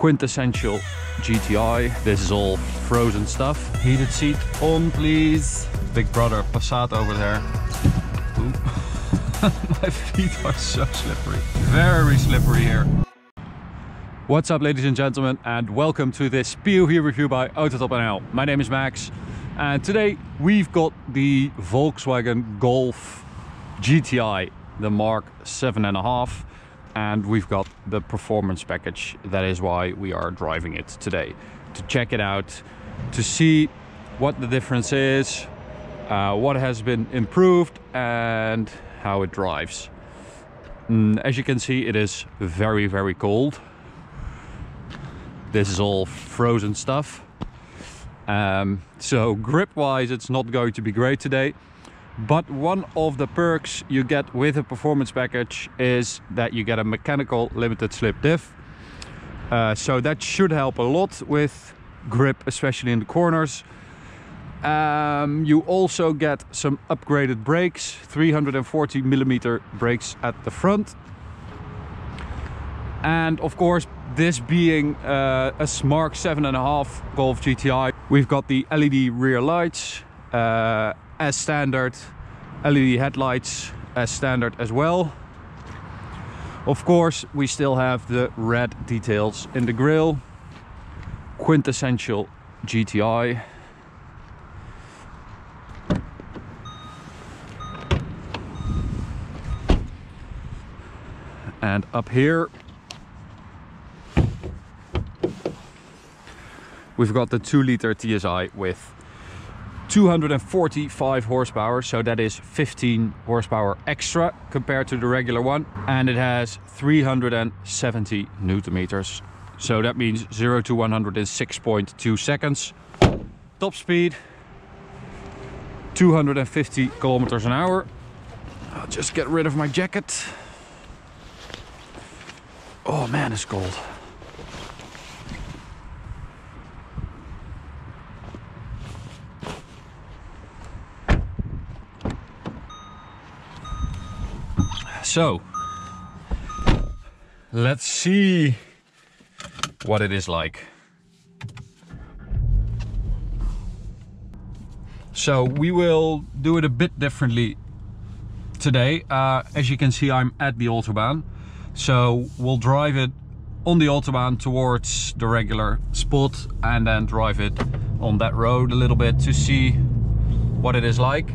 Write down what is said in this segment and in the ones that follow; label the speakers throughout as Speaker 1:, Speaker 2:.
Speaker 1: quintessential GTI. This is all frozen stuff. Heated seat on, please. Big brother Passat over there. My feet are so slippery. Very slippery here. What's up ladies and gentlemen and welcome to this POV review by Autotop NL. My name is Max and today we've got the Volkswagen Golf GTI, the Mark 7.5 and we've got the performance package. That is why we are driving it today. To check it out, to see what the difference is, uh, what has been improved and how it drives. Mm, as you can see, it is very, very cold. This is all frozen stuff. Um, so grip wise, it's not going to be great today. But one of the perks you get with a performance package is that you get a mechanical limited slip diff. Uh, so that should help a lot with grip, especially in the corners. Um, you also get some upgraded brakes, 340 millimeter brakes at the front. And of course, this being uh, a Mark 7.5 Golf GTI, we've got the LED rear lights, uh, as standard, LED headlights as standard as well. Of course, we still have the red details in the grille. Quintessential GTI. And up here, we've got the 2 liter TSI with 245 horsepower so that is 15 horsepower extra compared to the regular one and it has 370 newton meters. So that means 0 to 100 in 6.2 seconds. Top speed 250 kilometers an hour. I'll just get rid of my jacket. Oh man it's cold So, let's see what it is like. So we will do it a bit differently today. Uh, as you can see, I'm at the Autobahn. So we'll drive it on the Autobahn towards the regular spot and then drive it on that road a little bit to see what it is like.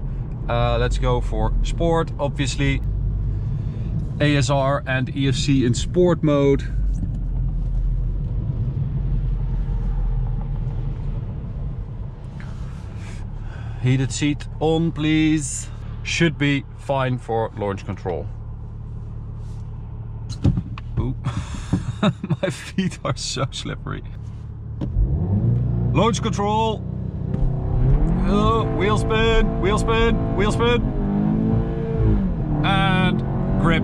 Speaker 1: Uh, let's go for sport, obviously. ASR and ESC in sport mode. Heated seat on please. Should be fine for launch control. Ooh. My feet are so slippery. Launch control. Oh, wheel spin, wheel spin, wheel spin. And grip.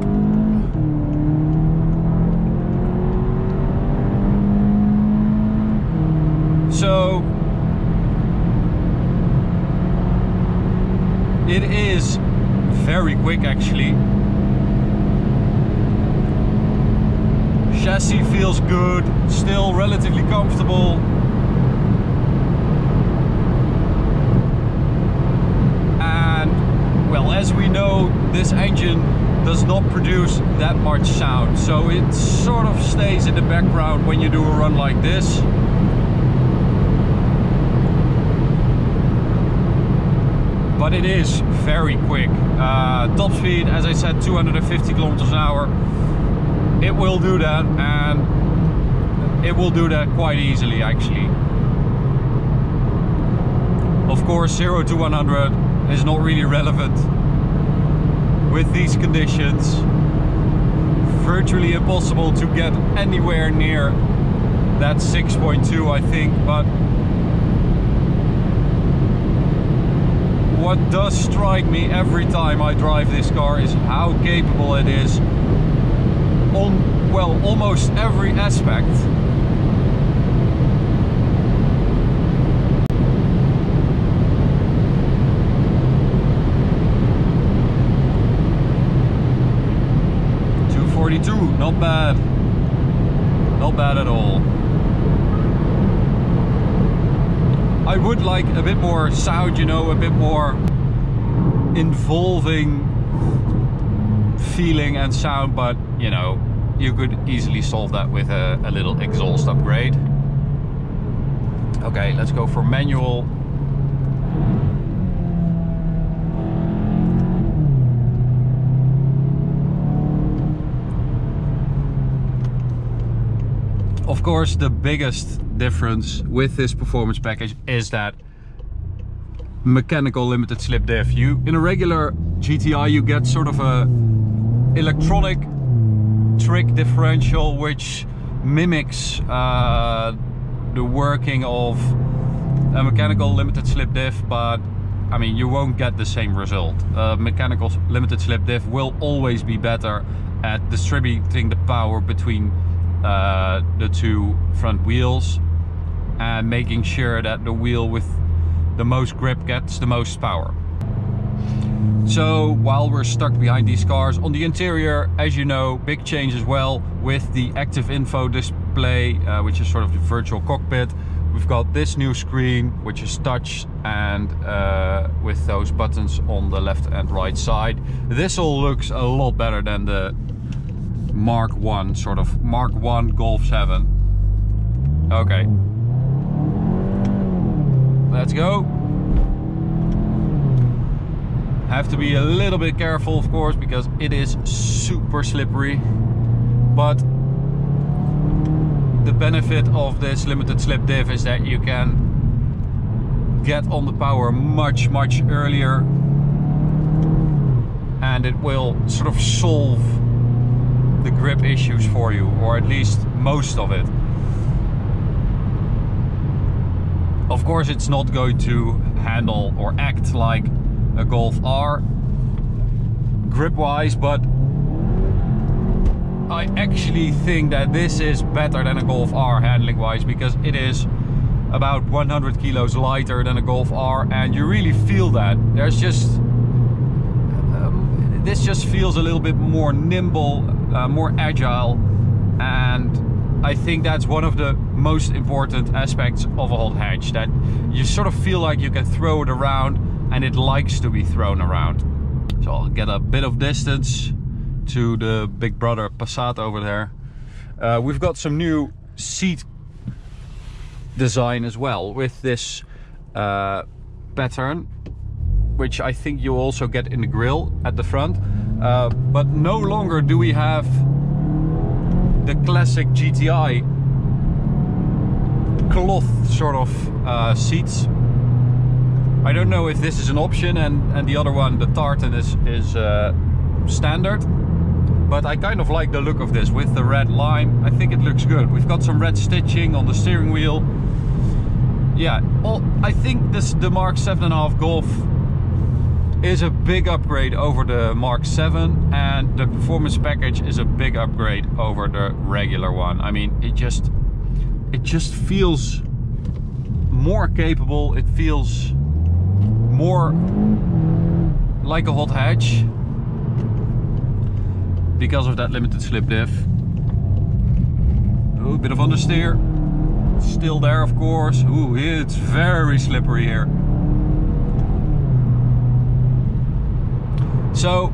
Speaker 1: So it is very quick actually. Chassis feels good, still relatively comfortable. And well, as we know, this engine does not produce that much sound. So it sort of stays in the background when you do a run like this. But it is very quick. Uh, top speed, as I said, 250 kilometers an hour. It will do that and it will do that quite easily actually. Of course, 0 to 100 is not really relevant with these conditions virtually impossible to get anywhere near that 6.2 I think but what does strike me every time I drive this car is how capable it is on well almost every aspect Not bad. Not bad at all. I would like a bit more sound, you know, a bit more involving feeling and sound, but you know, you could easily solve that with a, a little exhaust upgrade. Okay, let's go for manual Of course, the biggest difference with this performance package is that mechanical limited slip diff. You in a regular GTI you get sort of a electronic trick differential which mimics uh, the working of a mechanical limited slip diff but I mean you won't get the same result. Uh, mechanical limited slip diff will always be better at distributing the power between uh, the two front wheels and making sure that the wheel with the most grip gets the most power. So while we're stuck behind these cars, on the interior, as you know, big change as well with the active info display, uh, which is sort of the virtual cockpit. We've got this new screen, which is touch and uh, with those buttons on the left and right side. This all looks a lot better than the Mark 1, sort of Mark 1 Golf 7. Okay. Let's go. Have to be a little bit careful, of course, because it is super slippery. But the benefit of this limited slip diff is that you can get on the power much, much earlier. And it will sort of solve the grip issues for you, or at least most of it. Of course, it's not going to handle or act like a Golf R grip-wise, but I actually think that this is better than a Golf R handling-wise because it is about 100 kilos lighter than a Golf R and you really feel that. There's just... Um, this just feels a little bit more nimble, uh, more agile and I think that's one of the most important aspects of a hot hatch that you sort of feel like you can throw it around and it likes to be thrown around. So I'll get a bit of distance to the big brother Passat over there. Uh, we've got some new seat design as well with this uh, pattern which I think you also get in the grill at the front uh, but no longer do we have the classic GTI cloth sort of uh, seats I don't know if this is an option and, and the other one, the tartan, is, is uh, standard. But I kind of like the look of this with the red line. I think it looks good. We've got some red stitching on the steering wheel. Yeah, all, I think this the Mark 7.5 Golf is a big upgrade over the Mark 7 and the performance package is a big upgrade over the regular one. I mean, it just it just feels more capable. It feels more like a hot hatch because of that limited slip diff. Ooh, a bit of understeer. Still there, of course. Ooh, it's very slippery here. So,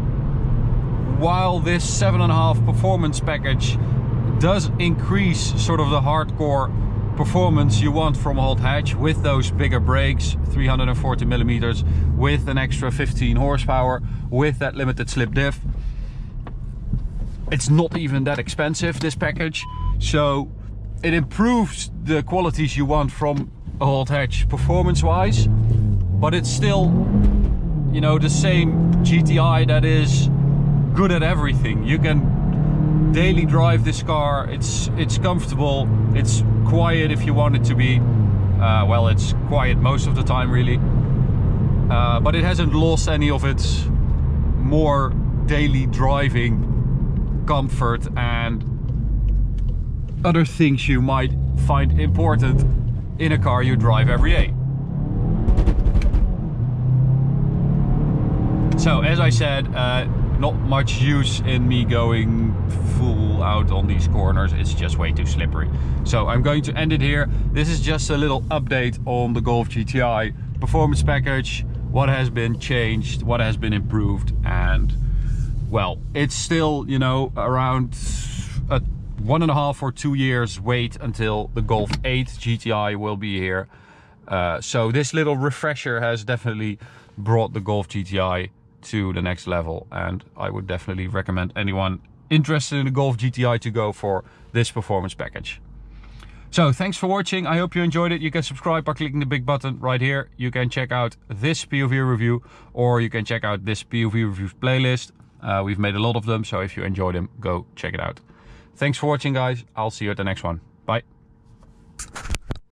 Speaker 1: while this 7.5 performance package does increase sort of the hardcore performance you want from a hot hatch with those bigger brakes 340 millimeters with an extra 15 horsepower with that limited slip diff it's not even that expensive this package. So it improves the qualities you want from a hot hatch performance wise but it's still you know the same GTI that is good at everything you can daily drive this car it's it's comfortable it's quiet if you want it to be. Uh, well, it's quiet most of the time, really. Uh, but it hasn't lost any of its more daily driving comfort and other things you might find important in a car you drive every day. So, as I said, uh, not much use in me going full out on these corners. It's just way too slippery. So I'm going to end it here. This is just a little update on the Golf GTI performance package, what has been changed, what has been improved, and well, it's still, you know, around a one and a half or two years wait until the Golf 8 GTI will be here. Uh, so this little refresher has definitely brought the Golf GTI to the next level and I would definitely recommend anyone interested in the Golf GTI to go for this performance package. So thanks for watching. I hope you enjoyed it. You can subscribe by clicking the big button right here. You can check out this POV review or you can check out this POV review playlist. Uh, we've made a lot of them, so if you enjoyed them, go check it out. Thanks for watching, guys. I'll see you at the next one. Bye.